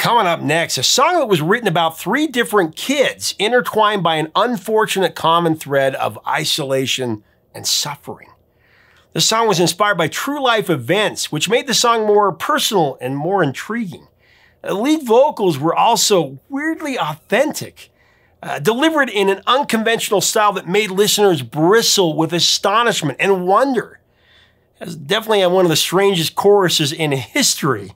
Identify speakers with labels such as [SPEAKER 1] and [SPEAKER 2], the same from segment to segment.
[SPEAKER 1] Coming up next, a song that was written about three different kids intertwined by an unfortunate common thread of isolation and suffering. The song was inspired by true life events, which made the song more personal and more intriguing. The lead vocals were also weirdly authentic, uh, delivered in an unconventional style that made listeners bristle with astonishment and wonder. It's definitely one of the strangest choruses in history.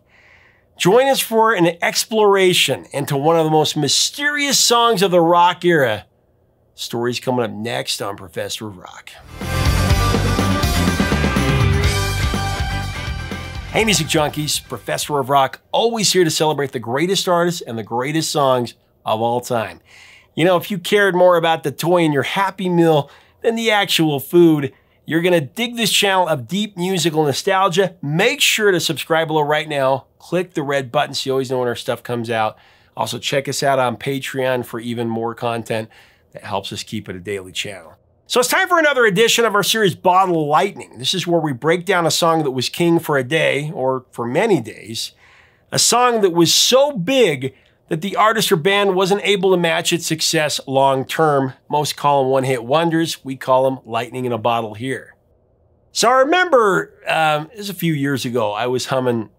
[SPEAKER 1] Join us for an exploration into one of the most mysterious songs of the rock era. Stories coming up next on Professor of Rock. Hey, music junkies, Professor of Rock, always here to celebrate the greatest artists and the greatest songs of all time. You know, if you cared more about the toy in your Happy Meal than the actual food, you're going to dig this channel of deep musical nostalgia. Make sure to subscribe below right now. Click the red button so you always know when our stuff comes out. Also, check us out on Patreon for even more content that helps us keep it a daily channel. So it's time for another edition of our series Bottle Lightning. This is where we break down a song that was king for a day or for many days. A song that was so big that the artist or band wasn't able to match its success long term. Most call them one hit wonders. We call them lightning in a bottle here. So I remember um, was a few years ago, I was humming.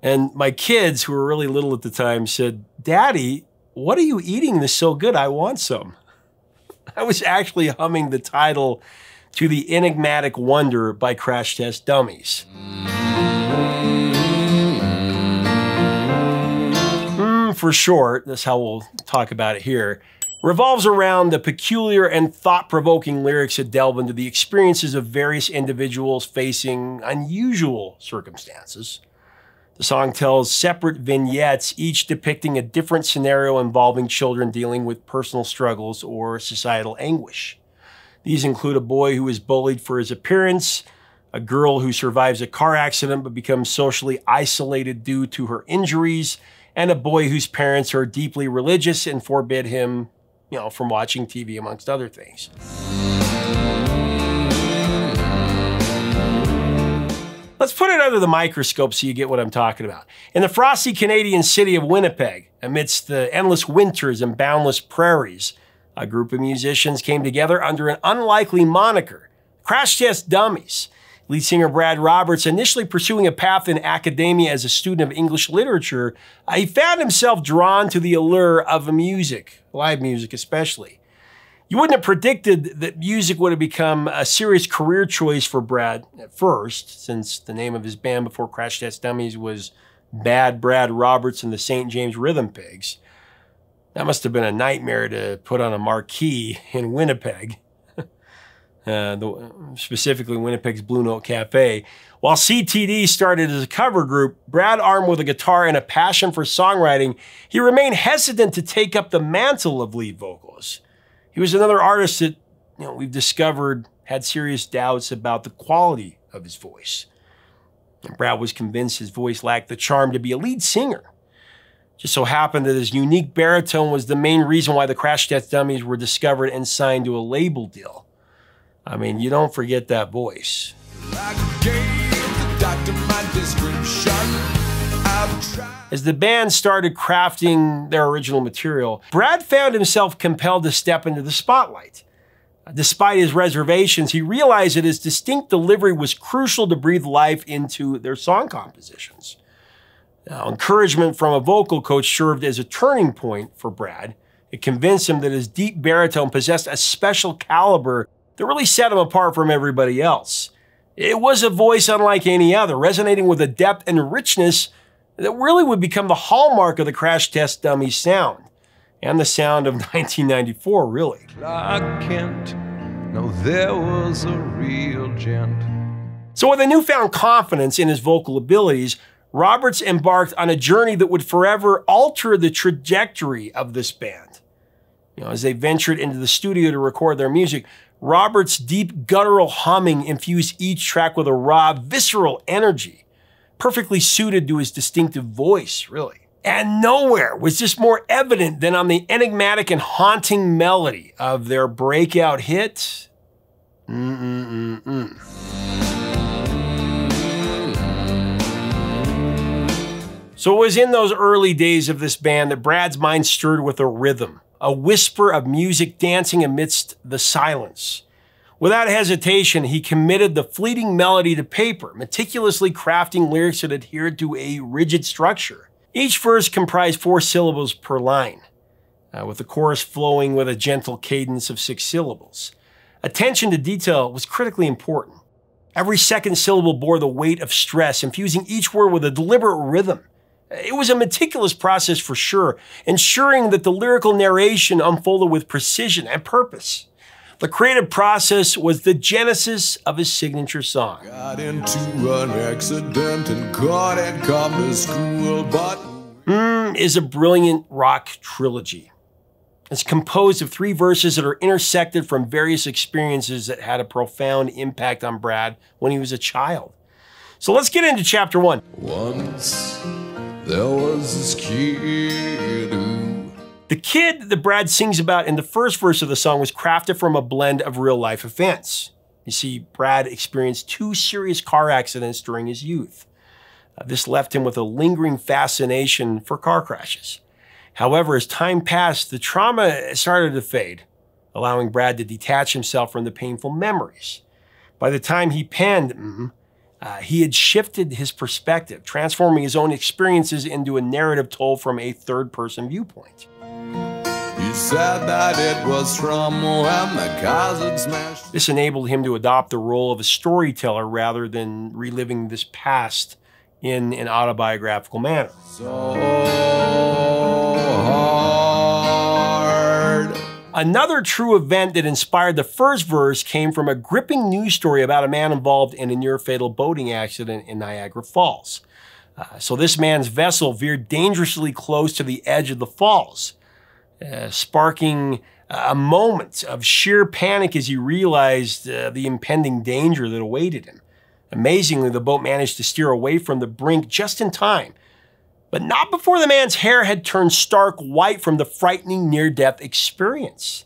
[SPEAKER 1] And my kids, who were really little at the time, said, Daddy, what are you eating this so good? I want some. I was actually humming the title to the enigmatic wonder by Crash Test Dummies. Mm, for short, that's how we'll talk about it here, revolves around the peculiar and thought-provoking lyrics that delve into the experiences of various individuals facing unusual circumstances. The song tells separate vignettes, each depicting a different scenario involving children dealing with personal struggles or societal anguish. These include a boy who is bullied for his appearance, a girl who survives a car accident but becomes socially isolated due to her injuries, and a boy whose parents are deeply religious and forbid him, you know, from watching TV amongst other things. Let's put it under the microscope so you get what I'm talking about. In the frosty Canadian city of Winnipeg, amidst the endless winters and boundless prairies, a group of musicians came together under an unlikely moniker, Crash Test Dummies. Lead singer Brad Roberts, initially pursuing a path in academia as a student of English literature, uh, he found himself drawn to the allure of music, live music especially. You wouldn't have predicted that music would have become a serious career choice for Brad at first, since the name of his band before Crash Test Dummies was Bad Brad Roberts and the St. James Rhythm Pigs. That must have been a nightmare to put on a marquee in Winnipeg. Uh, the, specifically Winnipeg's Blue Note Cafe. While CTD started as a cover group, Brad, armed with a guitar and a passion for songwriting, he remained hesitant to take up the mantle of lead vocals. He was another artist that you know we've discovered had serious doubts about the quality of his voice. And Brad was convinced his voice lacked the charm to be a lead singer. Just so happened that his unique baritone was the main reason why the Crash Test Dummies were discovered and signed to a label deal. I mean, you don't forget that voice. As the band started crafting their original material, Brad found himself compelled to step into the spotlight. Despite his reservations, he realized that his distinct delivery was crucial to breathe life into their song compositions. Now, encouragement from a vocal coach served as a turning point for Brad. It convinced him that his deep baritone possessed a special caliber that really set him apart from everybody else. It was a voice unlike any other, resonating with a depth and richness that really would become the hallmark of the Crash Test Dummy sound and the sound of 1994, really. Clark Kent, no, there was a real gent. So, with a newfound confidence in his vocal abilities, Roberts embarked on a journey that would forever alter the trajectory of this band. You know, as they ventured into the studio to record their music, Roberts' deep guttural humming infused each track with a raw, visceral energy perfectly suited to his distinctive voice, really. And nowhere was this more evident than on the enigmatic and haunting melody of their breakout hit, Mm-mm-mm-mm. So it was in those early days of this band that Brad's mind stirred with a rhythm, a whisper of music dancing amidst the silence. Without hesitation, he committed the fleeting melody to paper, meticulously crafting lyrics that adhered to a rigid structure. Each verse comprised four syllables per line, uh, with the chorus flowing with a gentle cadence of six syllables. Attention to detail was critically important. Every second syllable bore the weight of stress, infusing each word with a deliberate rhythm. It was a meticulous process for sure, ensuring that the lyrical narration unfolded with precision and purpose. The creative process was the genesis of his signature song. Got into an accident and got and come to school, but mm, is a brilliant rock trilogy. It's composed of three verses that are intersected from various experiences that had a profound impact on Brad when he was a child. So let's get into chapter one. Once there was this kid who... The kid that Brad sings about in the first verse of the song was crafted from a blend of real life events. You see, Brad experienced two serious car accidents during his youth. Uh, this left him with a lingering fascination for car crashes. However, as time passed, the trauma started to fade, allowing Brad to detach himself from the painful memories. By the time he penned, mm, uh, he had shifted his perspective, transforming his own experiences into a narrative told from a third person viewpoint. He said that it was from when the cars had smashed. This enabled him to adopt the role of a storyteller rather than reliving this past in an autobiographical manner. So Another true event that inspired the first verse came from a gripping news story about a man involved in a near fatal boating accident in Niagara Falls. Uh, so this man's vessel veered dangerously close to the edge of the falls, uh, sparking a moment of sheer panic as he realized uh, the impending danger that awaited him. Amazingly, the boat managed to steer away from the brink just in time but not before the man's hair had turned stark white from the frightening near death experience.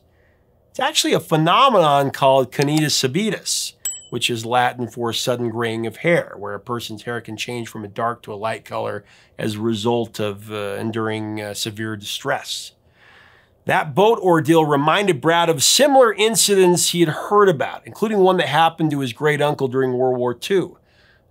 [SPEAKER 1] It's actually a phenomenon called canities subita, which is Latin for sudden graying of hair, where a person's hair can change from a dark to a light color as a result of uh, enduring uh, severe distress. That boat ordeal reminded Brad of similar incidents he had heard about, including one that happened to his great uncle during World War II.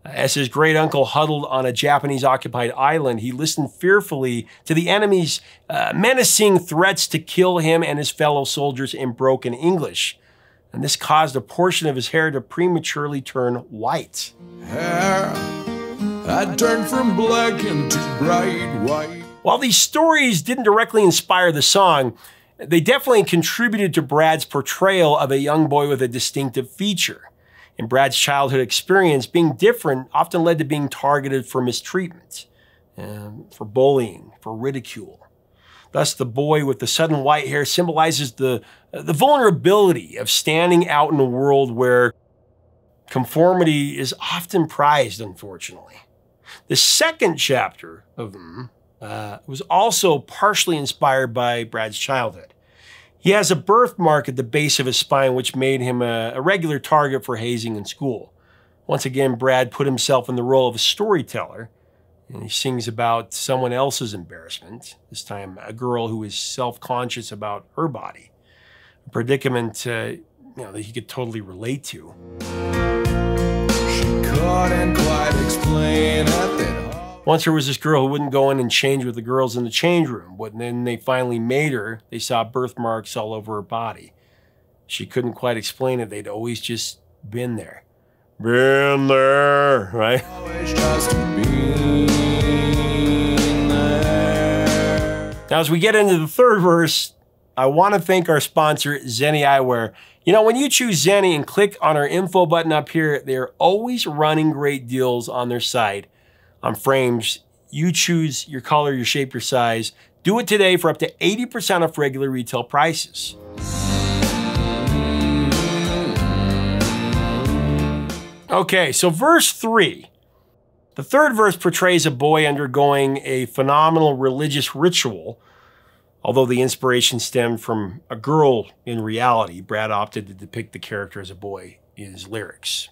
[SPEAKER 1] As his great uncle huddled on a Japanese occupied island, he listened fearfully to the enemy's uh, menacing threats to kill him and his fellow soldiers in broken English. And this caused a portion of his hair to prematurely turn white. Hair had turned from black into bright white. While these stories didn't directly inspire the song, they definitely contributed to Brad's portrayal of a young boy with a distinctive feature in Brad's childhood experience, being different often led to being targeted for mistreatment, um, for bullying, for ridicule. Thus, the boy with the sudden white hair symbolizes the, uh, the vulnerability of standing out in a world where conformity is often prized, unfortunately. The second chapter of them uh, was also partially inspired by Brad's childhood. He has a birthmark at the base of his spine, which made him a, a regular target for hazing in school. Once again, Brad put himself in the role of a storyteller, and he sings about someone else's embarrassment, this time a girl who is self-conscious about her body. A predicament uh, you know, that he could totally relate to. Once there was this girl who wouldn't go in and change with the girls in the change room. But then they finally made her. They saw birthmarks all over her body. She couldn't quite explain it. They'd always just been there. Been there, right? Now, as we get into the third verse, I want to thank our sponsor, Zenni Eyewear. You know, when you choose Zenni and click on our info button up here, they're always running great deals on their site on frames. You choose your color, your shape, your size. Do it today for up to 80% off regular retail prices. Okay, so verse 3. The third verse portrays a boy undergoing a phenomenal religious ritual. Although the inspiration stemmed from a girl in reality, Brad opted to depict the character as a boy in his lyrics.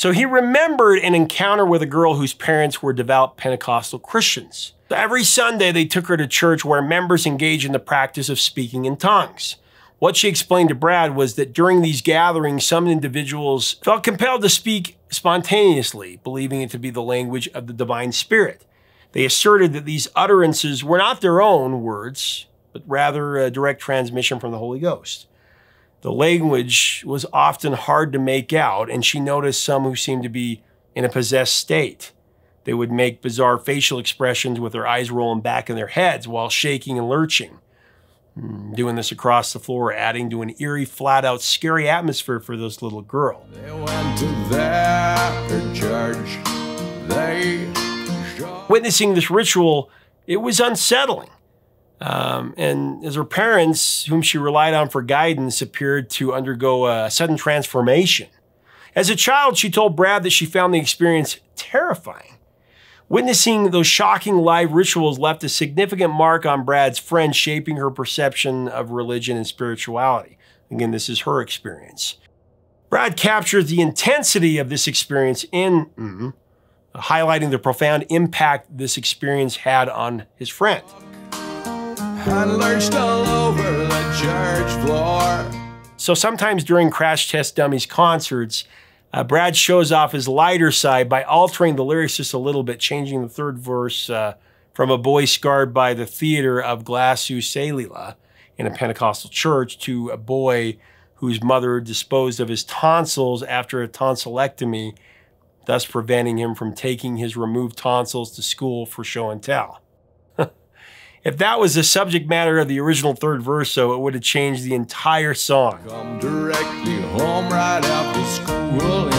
[SPEAKER 1] So he remembered an encounter with a girl whose parents were devout Pentecostal Christians. Every Sunday, they took her to church where members engaged in the practice of speaking in tongues. What she explained to Brad was that during these gatherings, some individuals felt compelled to speak spontaneously, believing it to be the language of the divine spirit. They asserted that these utterances were not their own words, but rather a direct transmission from the Holy Ghost. The language was often hard to make out, and she noticed some who seemed to be in a possessed state. They would make bizarre facial expressions with their eyes rolling back in their heads while shaking and lurching. Hmm, doing this across the floor, adding to an eerie, flat out, scary atmosphere for this little girl. They went to their church. They Witnessing this ritual, it was unsettling. Um, and as her parents, whom she relied on for guidance, appeared to undergo a sudden transformation. As a child, she told Brad that she found the experience terrifying. Witnessing those shocking live rituals left a significant mark on Brad's friend, shaping her perception of religion and spirituality. Again, this is her experience. Brad captures the intensity of this experience in mm, highlighting the profound impact this experience had on his friend. So sometimes during Crash Test Dummies concerts, uh, Brad shows off his lighter side by altering the lyrics just a little bit, changing the third verse uh, from a boy scarred by the theater of glossolalia in a Pentecostal church to a boy whose mother disposed of his tonsils after a tonsillectomy, thus preventing him from taking his removed tonsils to school for show and tell. If that was the subject matter of the original third verse, though, it would have changed the entire song. Come directly home right after school.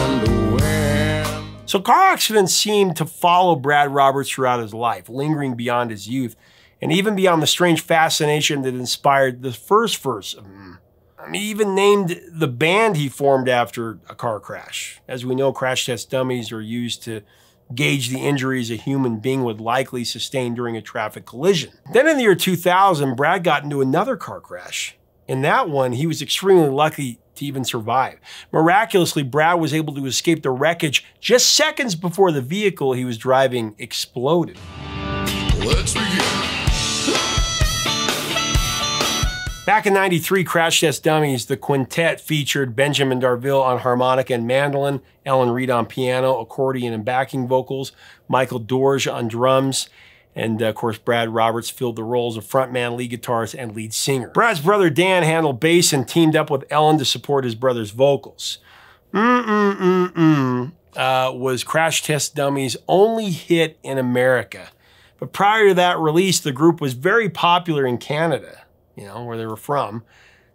[SPEAKER 1] So car accidents seemed to follow Brad Roberts throughout his life, lingering beyond his youth, and even beyond the strange fascination that inspired the first verse of mm. I mean, he even named the band he formed after a car crash. As we know, crash test dummies are used to gauge the injuries a human being would likely sustain during a traffic collision. Then in the year 2000, Brad got into another car crash. In that one, he was extremely lucky to even survive. Miraculously, Brad was able to escape the wreckage just seconds before the vehicle he was driving exploded. Let's begin. Back in 93, Crash Test Dummies, the quintet featured Benjamin Darvill on harmonica and mandolin, Ellen Reid on piano, accordion and backing vocals, Michael Dorge on drums, and uh, of course, Brad Roberts filled the roles of frontman, lead guitarist, and lead singer. Brad's brother Dan handled bass and teamed up with Ellen to support his brother's vocals. Mm-mm-mm-mm uh, was Crash Test Dummies' only hit in America. But prior to that release, the group was very popular in Canada, you know, where they were from.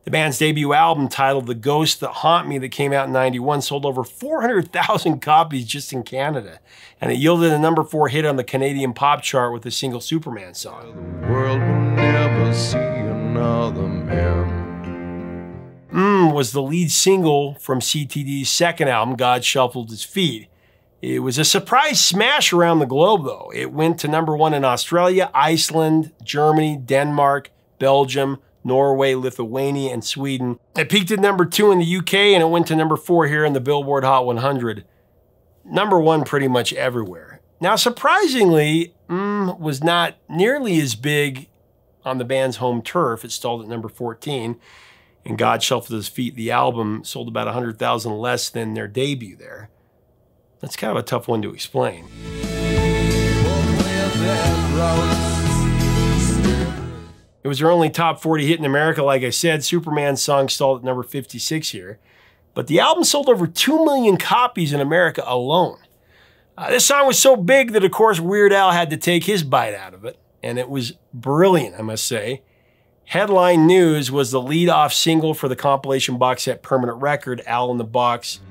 [SPEAKER 1] The band's debut album, titled The Ghosts That Haunt Me, that came out in 91, sold over 400,000 copies just in Canada. And it yielded a number four hit on the Canadian pop chart with a single Superman song. The world will never see another man. Mmm was the lead single from CTD's second album, God Shuffled His Feet. It was a surprise smash around the globe, though. It went to number one in Australia, Iceland, Germany, Denmark, Belgium, Norway, Lithuania, and Sweden. It peaked at number two in the UK and it went to number four here in the Billboard Hot 100. Number one pretty much everywhere. Now, surprisingly, mm, was not nearly as big on the band's home turf. It stalled at number 14. And God Shuffled His Feet, the album, sold about 100,000 less than their debut there. That's kind of a tough one to explain. It was their only top 40 hit in America, like I said. Superman's song stalled at number 56 here. But the album sold over 2 million copies in America alone. Uh, this song was so big that, of course, Weird Al had to take his bite out of it. And it was brilliant, I must say. Headline News was the lead-off single for the compilation box set Permanent Record, Al in the Box.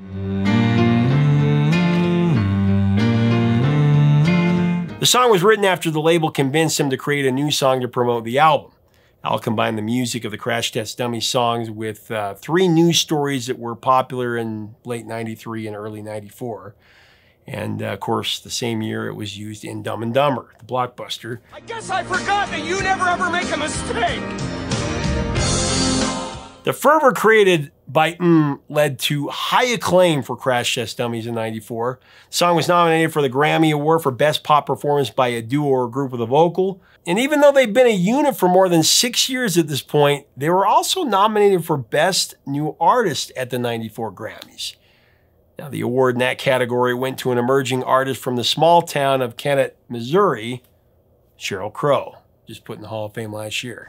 [SPEAKER 1] The song was written after the label convinced him to create a new song to promote the album. I'll combine the music of the Crash Test Dummy songs with uh, three news stories that were popular in late 93 and early 94. And uh, of course, the same year it was used in Dumb and Dumber, the blockbuster.
[SPEAKER 2] I guess I forgot that you never ever make a mistake.
[SPEAKER 1] The fervor created by mm led to high acclaim for Crash Test Dummies in 94. The song was nominated for the Grammy Award for Best Pop Performance by a Duo or Group with a Vocal. And even though they've been a unit for more than six years at this point, they were also nominated for Best New Artist at the 94 Grammys. Now, the award in that category went to an emerging artist from the small town of Kennett, Missouri, Sheryl Crow, just put in the Hall of Fame last year.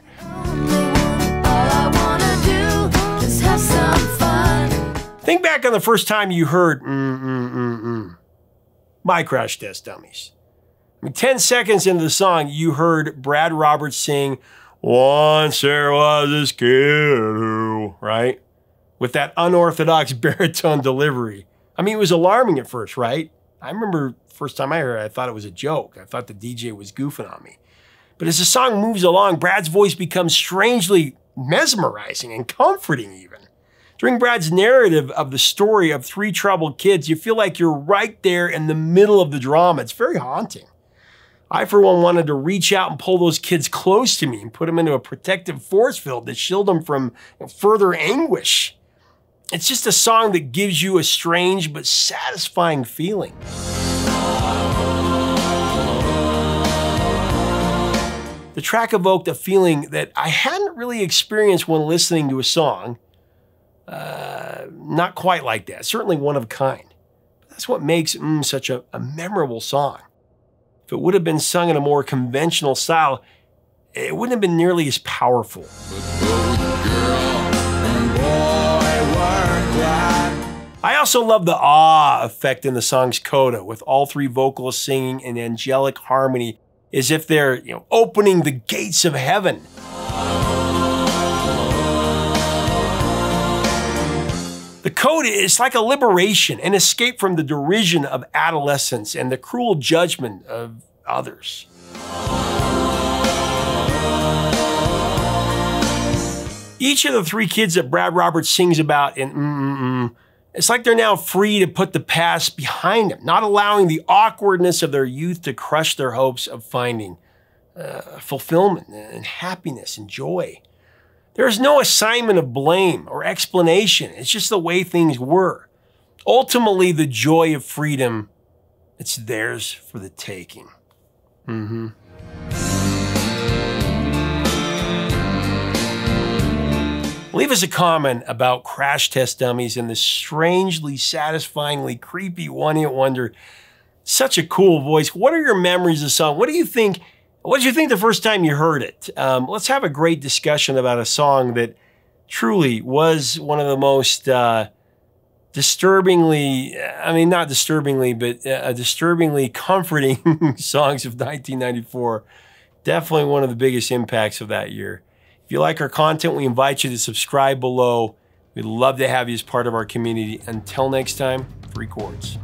[SPEAKER 1] Think back on the first time you heard mm, mm, mm, mm. My Crash Test Dummies. I mean, 10 seconds into the song, you heard Brad Roberts sing, Once there was this kid who, right? With that unorthodox baritone delivery. I mean, it was alarming at first, right? I remember first time I heard it, I thought it was a joke. I thought the DJ was goofing on me. But as the song moves along, Brad's voice becomes strangely mesmerizing and comforting even. During Brad's narrative of the story of three troubled kids, you feel like you're right there in the middle of the drama. It's very haunting. I, for one, wanted to reach out and pull those kids close to me and put them into a protective force field to shield them from further anguish. It's just a song that gives you a strange but satisfying feeling. The track evoked a feeling that I hadn't really experienced when listening to a song. Uh, not quite like that, certainly one of a kind. That's what makes mm, such a, a memorable song. If it would have been sung in a more conventional style, it wouldn't have been nearly as powerful. I also love the ah effect in the song's coda, with all three vocalists singing in angelic harmony as if they're you know, opening the gates of heaven. The coda is like a liberation, an escape from the derision of adolescence and the cruel judgment of others. Each of the three kids that Brad Roberts sings about in mm, mm, mm it's like they're now free to put the past behind them, not allowing the awkwardness of their youth to crush their hopes of finding uh, fulfillment and happiness and joy. There is no assignment of blame or explanation. It's just the way things were. Ultimately, the joy of freedom, it's theirs for the taking. Mm-hmm. Leave us a comment about crash test dummies and the strangely, satisfyingly creepy one hit wonder. Such a cool voice. What are your memories of the song? What do you think? What did you think the first time you heard it? Um, let's have a great discussion about a song that truly was one of the most uh, disturbingly, I mean, not disturbingly, but uh, disturbingly comforting songs of 1994. Definitely one of the biggest impacts of that year. If you like our content, we invite you to subscribe below. We'd love to have you as part of our community. Until next time, free chords.